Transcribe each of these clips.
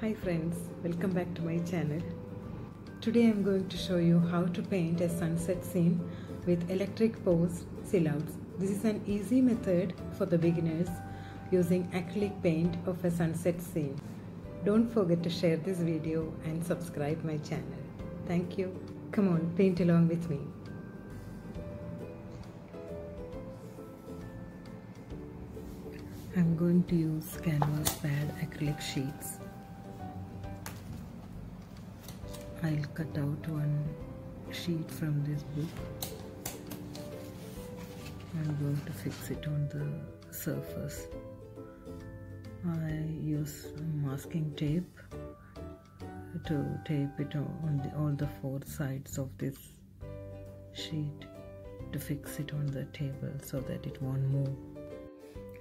Hi friends, welcome back to my channel. Today I'm going to show you how to paint a sunset scene with electric pose silhouettes. This is an easy method for the beginners using acrylic paint of a sunset scene. Don't forget to share this video and subscribe my channel. Thank you. Come on, paint along with me. I'm going to use canvas pad acrylic sheets. I'll cut out one sheet from this book. I'm going to fix it on the surface. I use masking tape to tape it on the, all the four sides of this sheet to fix it on the table so that it won't move.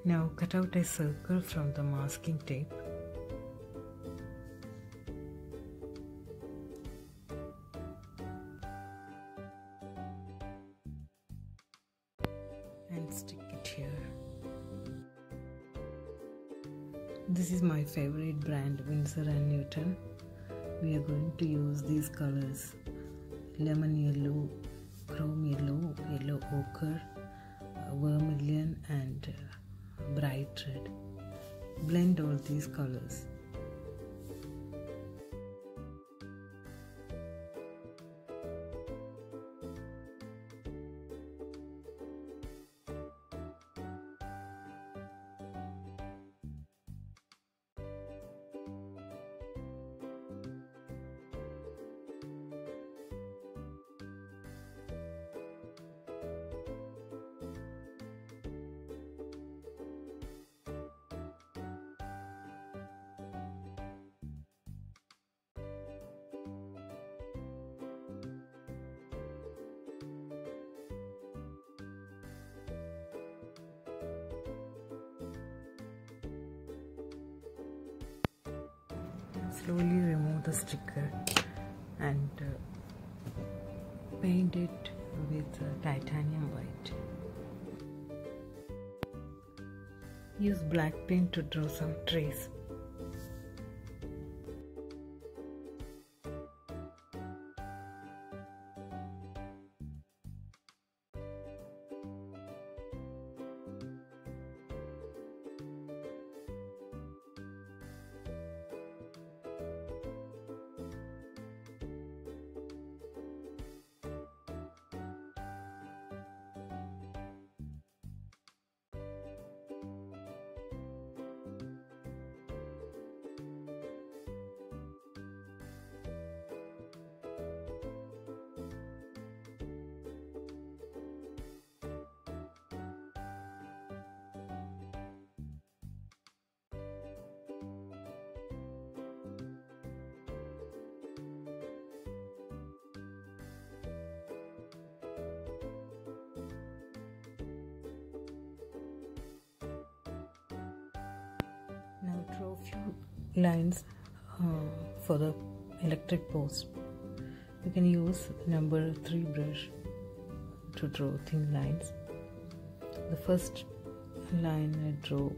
Now cut out a circle from the masking tape. And stick it here. This is my favorite brand Winsor and Newton. We are going to use these colors lemon yellow, chrome yellow, yellow ochre, uh, vermilion and uh, bright red. Blend all these colors. Slowly remove the sticker and uh, paint it with uh, titanium white. Use black paint to draw some trees. Draw few lines uh, for the electric post. You can use number 3 brush to draw thin lines. The first line I draw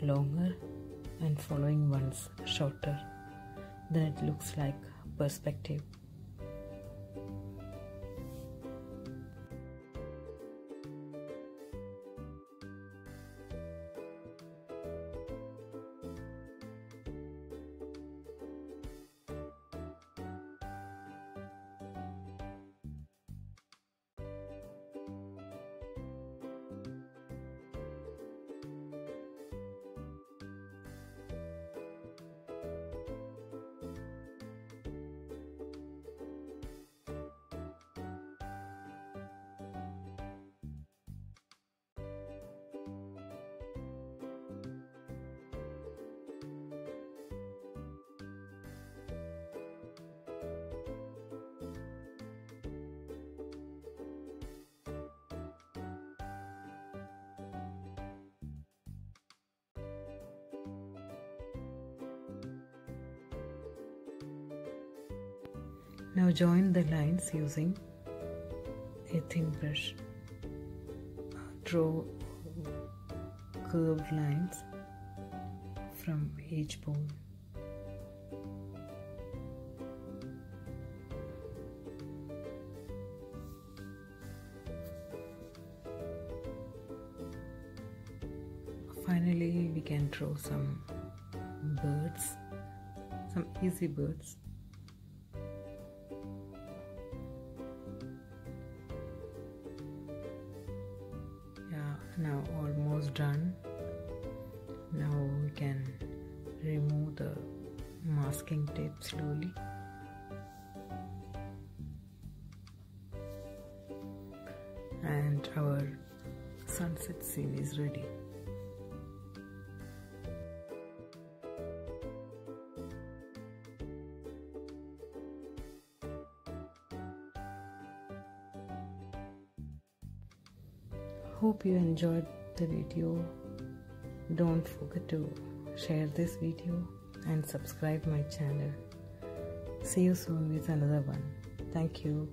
longer and following ones shorter. Then it looks like perspective. Now join the lines using a thin brush. Draw curved lines from each pole. Finally, we can draw some birds, some easy birds. Now almost done. Now we can remove the masking tape slowly. And our sunset scene is ready hope you enjoyed the video. Don't forget to share this video and subscribe my channel. See you soon with another one. Thank you